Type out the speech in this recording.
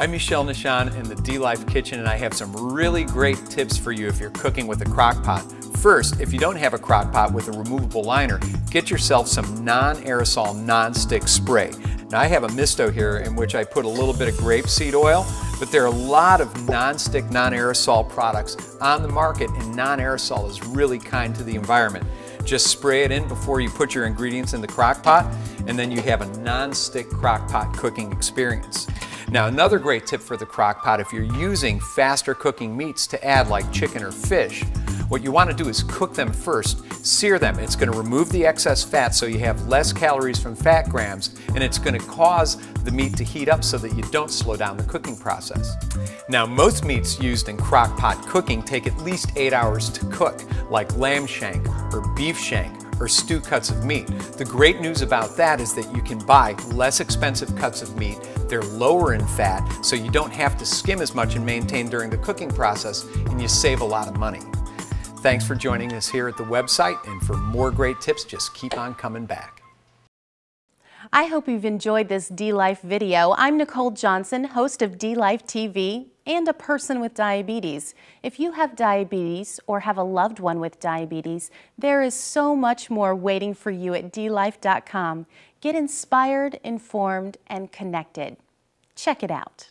I'm Michel Nischan in the dLife Kitchen and I have some really great tips for you if you're cooking with a crock pot. First, if you don't have a crock pot with a removable liner, get yourself some non-aerosol non-stick spray. Now I have a misto here in which I put a little bit of grapeseed oil, but there are a lot of non-stick, non-aerosol products on the market and non-aerosol is really kind to the environment. Just spray it in before you put your ingredients in the crock pot and then you have a non-stick crock pot cooking experience. Now another great tip for the crock pot if you're using faster cooking meats to add like chicken or fish, what you want to do is cook them first, sear them. It's going to remove the excess fat so you have less calories from fat grams and it's going to cause the meat to heat up so that you don't slow down the cooking process. Now most meats used in crock pot cooking take at least 8 hours to cook, like lamb shank or beef shank or stew cuts of meat. The great news about that is that you can buy less expensive cuts of meat. They're lower in fat, so you don't have to skim as much and maintain during the cooking process, and you save a lot of money. Thanks for joining us here at the website, and for more great tips, just keep on coming back. I hope you've enjoyed this dLife video. I'm Nicole Johnson, host of dLife TV and a person with diabetes. If you have diabetes or have a loved one with diabetes, there is so much more waiting for you at dlife.com. Get inspired, informed, and connected. Check it out.